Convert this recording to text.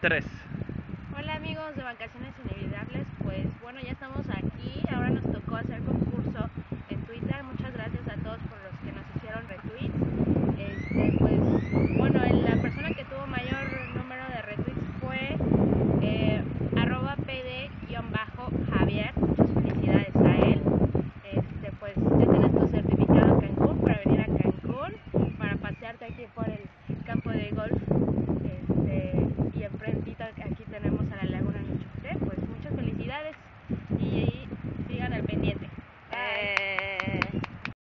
3. Hola amigos de Vacaciones Inevitables, pues bueno, ya estamos